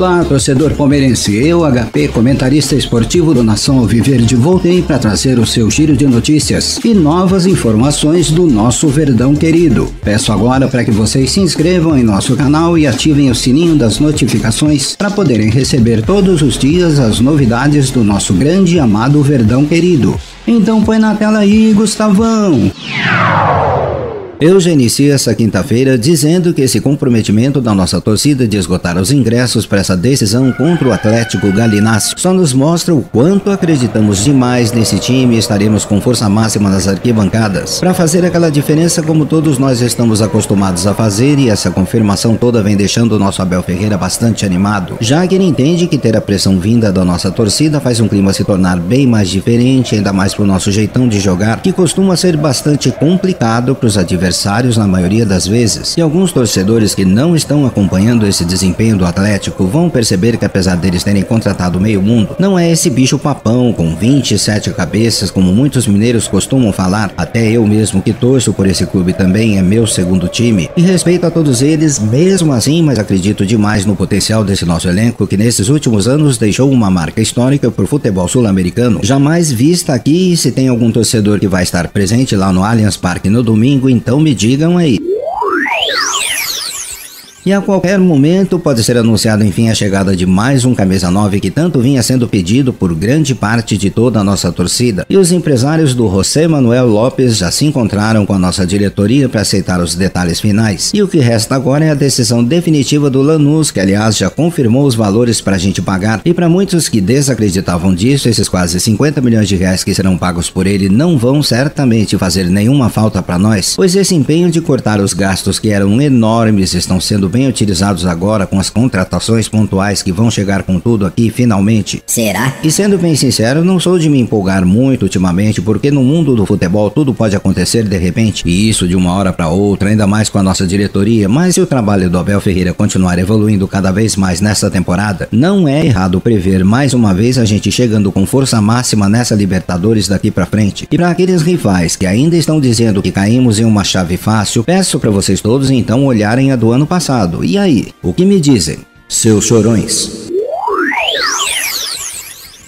Olá, torcedor palmeirense. Eu, HP, comentarista esportivo do Nação Alviverde, voltei para trazer o seu giro de notícias e novas informações do nosso Verdão querido. Peço agora para que vocês se inscrevam em nosso canal e ativem o sininho das notificações para poderem receber todos os dias as novidades do nosso grande e amado Verdão querido. Então põe na tela aí, Gustavão. Eu já iniciei essa quinta-feira dizendo que esse comprometimento da nossa torcida de esgotar os ingressos para essa decisão contra o Atlético Galinácio só nos mostra o quanto acreditamos demais nesse time e estaremos com força máxima nas arquibancadas. Para fazer aquela diferença como todos nós estamos acostumados a fazer e essa confirmação toda vem deixando o nosso Abel Ferreira bastante animado, já que ele entende que ter a pressão vinda da nossa torcida faz um clima se tornar bem mais diferente, ainda mais pro nosso jeitão de jogar, que costuma ser bastante complicado para os adversários adversários na maioria das vezes. E alguns torcedores que não estão acompanhando esse desempenho do Atlético vão perceber que apesar deles terem contratado meio mundo, não é esse bicho papão com 27 cabeças como muitos mineiros costumam falar. Até eu mesmo que torço por esse clube também é meu segundo time. E respeito a todos eles mesmo assim, mas acredito demais no potencial desse nosso elenco que nesses últimos anos deixou uma marca histórica por futebol sul-americano, jamais vista aqui. E se tem algum torcedor que vai estar presente lá no Allianz Parque no domingo, então me digam aí. E a qualquer momento pode ser anunciado enfim a chegada de mais um camisa 9 que tanto vinha sendo pedido por grande parte de toda a nossa torcida. E os empresários do José Manuel Lopes já se encontraram com a nossa diretoria para aceitar os detalhes finais. E o que resta agora é a decisão definitiva do Lanús, que aliás já confirmou os valores para a gente pagar. E para muitos que desacreditavam disso, esses quase 50 milhões de reais que serão pagos por ele não vão certamente fazer nenhuma falta para nós, pois esse empenho de cortar os gastos que eram enormes estão sendo bem utilizados agora com as contratações pontuais que vão chegar com tudo aqui finalmente. Será? E sendo bem sincero, não sou de me empolgar muito ultimamente, porque no mundo do futebol tudo pode acontecer de repente, e isso de uma hora para outra, ainda mais com a nossa diretoria. Mas se o trabalho do Abel Ferreira continuar evoluindo cada vez mais nesta temporada, não é errado prever mais uma vez a gente chegando com força máxima nessa Libertadores daqui para frente. E para aqueles rivais que ainda estão dizendo que caímos em uma chave fácil, peço para vocês todos então olharem a do ano passado passado. E aí, o que me dizem? Seus chorões.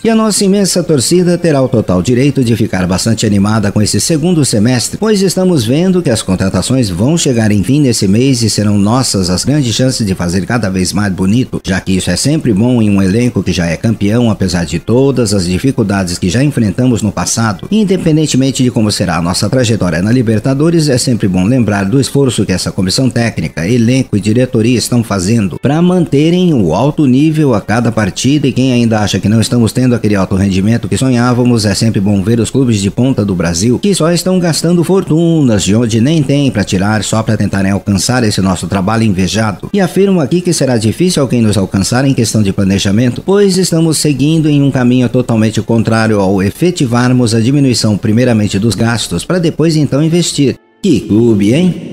E a nossa imensa torcida terá o total direito de ficar bastante animada com esse segundo semestre, pois estamos vendo que as contratações vão chegar enfim nesse mês e serão nossas as grandes chances de fazer cada vez mais bonito, já que isso é sempre bom em um elenco que já é campeão, apesar de todas as dificuldades que já enfrentamos no passado. Independentemente de como será a nossa trajetória na Libertadores, é sempre bom lembrar do esforço que essa comissão técnica, elenco e diretoria estão fazendo para manterem o alto nível a cada partida e quem ainda acha que não estamos tendo tendo aquele alto rendimento que sonhávamos, é sempre bom ver os clubes de ponta do Brasil que só estão gastando fortunas de onde nem tem para tirar só para tentarem alcançar esse nosso trabalho invejado. E afirmo aqui que será difícil alguém nos alcançar em questão de planejamento, pois estamos seguindo em um caminho totalmente contrário ao efetivarmos a diminuição primeiramente dos gastos para depois então investir. Que clube, hein?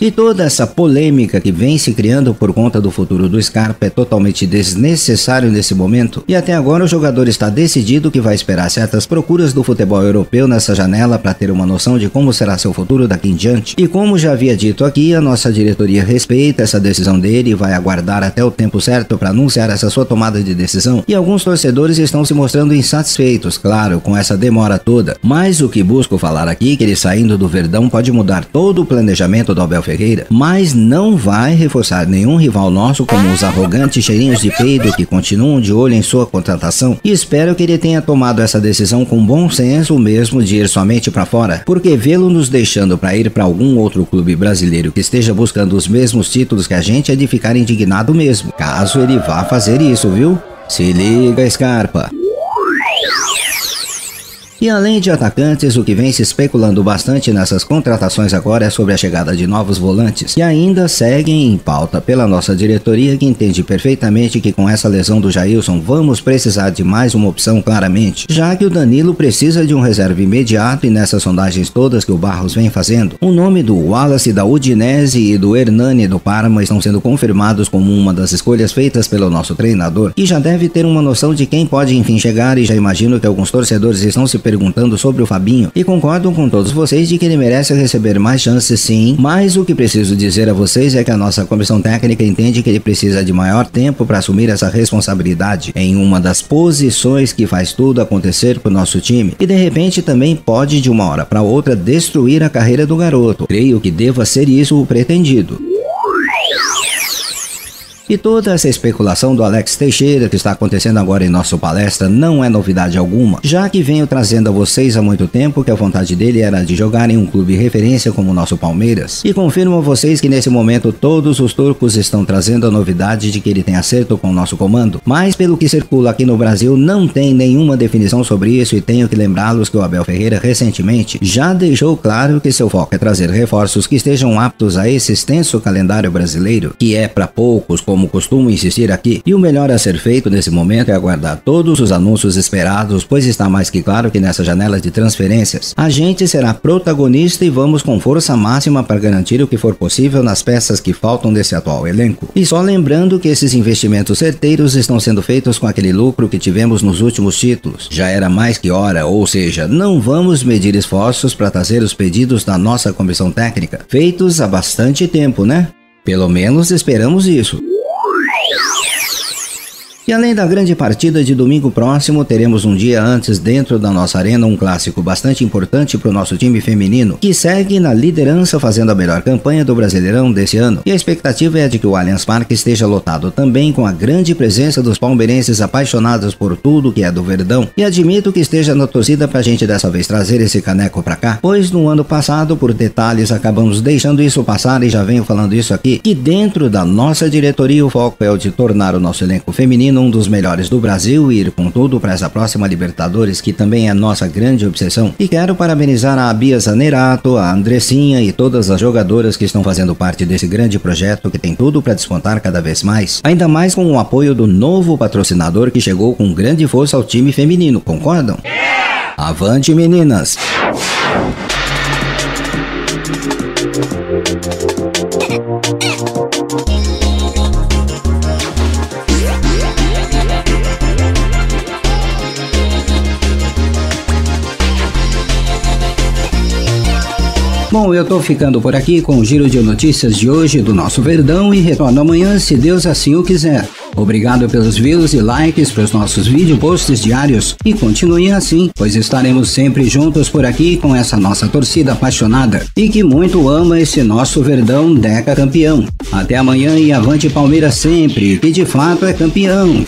E toda essa polêmica que vem se criando por conta do futuro do Scarpa é totalmente desnecessário nesse momento. E até agora o jogador está decidido que vai esperar certas procuras do futebol europeu nessa janela para ter uma noção de como será seu futuro daqui em diante. E como já havia dito aqui, a nossa diretoria respeita essa decisão dele e vai aguardar até o tempo certo para anunciar essa sua tomada de decisão. E alguns torcedores estão se mostrando insatisfeitos, claro, com essa demora toda. Mas o que busco falar aqui é que ele saindo do Verdão pode mudar todo o planejamento do Abel Ferreira, mas não vai reforçar nenhum rival nosso como os arrogantes cheirinhos de peido que continuam de olho em sua contratação e espero que ele tenha tomado essa decisão com bom senso mesmo de ir somente para fora, porque vê-lo nos deixando para ir para algum outro clube brasileiro que esteja buscando os mesmos títulos que a gente é de ficar indignado mesmo, caso ele vá fazer isso, viu? Se liga, Scarpa. E além de atacantes, o que vem se especulando bastante nessas contratações agora é sobre a chegada de novos volantes, que ainda seguem em pauta pela nossa diretoria, que entende perfeitamente que com essa lesão do Jailson vamos precisar de mais uma opção claramente, já que o Danilo precisa de um reserva imediato e nessas sondagens todas que o Barros vem fazendo, o nome do Wallace da Udinese e do Hernani do Parma estão sendo confirmados como uma das escolhas feitas pelo nosso treinador, que já deve ter uma noção de quem pode enfim chegar e já imagino que alguns torcedores estão se perguntando sobre o Fabinho e concordo com todos vocês de que ele merece receber mais chances sim, mas o que preciso dizer a vocês é que a nossa comissão técnica entende que ele precisa de maior tempo para assumir essa responsabilidade em uma das posições que faz tudo acontecer pro nosso time e de repente também pode de uma hora para outra destruir a carreira do garoto. Creio que deva ser isso o pretendido. E toda essa especulação do Alex Teixeira que está acontecendo agora em nossa palestra não é novidade alguma, já que venho trazendo a vocês há muito tempo que a vontade dele era de jogar em um clube referência como o nosso Palmeiras. E confirmo a vocês que nesse momento todos os turcos estão trazendo a novidade de que ele tem acerto com o nosso comando. Mas pelo que circula aqui no Brasil não tem nenhuma definição sobre isso e tenho que lembrá-los que o Abel Ferreira recentemente já deixou claro que seu foco é trazer reforços que estejam aptos a esse extenso calendário brasileiro, que é para poucos como como costumo insistir aqui, e o melhor a ser feito nesse momento é aguardar todos os anúncios esperados, pois está mais que claro que nessa janela de transferências, a gente será protagonista e vamos com força máxima para garantir o que for possível nas peças que faltam desse atual elenco. E só lembrando que esses investimentos certeiros estão sendo feitos com aquele lucro que tivemos nos últimos títulos. Já era mais que hora, ou seja, não vamos medir esforços para trazer os pedidos da nossa comissão técnica, feitos há bastante tempo, né? Pelo menos esperamos isso. E além da grande partida de domingo próximo, teremos um dia antes dentro da nossa arena um clássico bastante importante para o nosso time feminino, que segue na liderança fazendo a melhor campanha do Brasileirão desse ano. E a expectativa é de que o Allianz Parque esteja lotado também com a grande presença dos palmeirenses apaixonados por tudo que é do Verdão. E admito que esteja na torcida pra gente dessa vez trazer esse caneco pra cá, pois no ano passado, por detalhes, acabamos deixando isso passar e já venho falando isso aqui, que dentro da nossa diretoria o foco é o de tornar o nosso elenco feminino um dos melhores do Brasil e ir com tudo para essa próxima Libertadores, que também é nossa grande obsessão. E quero parabenizar a Bia Zanerato, a Andressinha e todas as jogadoras que estão fazendo parte desse grande projeto que tem tudo para despontar cada vez mais. Ainda mais com o apoio do novo patrocinador que chegou com grande força ao time feminino, concordam? Avante meninas! Bom, eu tô ficando por aqui com o giro de notícias de hoje do nosso Verdão e retorno amanhã, se Deus assim o quiser. Obrigado pelos views e likes para os nossos vídeo posts diários e continuem assim, pois estaremos sempre juntos por aqui com essa nossa torcida apaixonada e que muito ama esse nosso Verdão Deca campeão. Até amanhã e avante Palmeiras sempre, que de fato é campeão.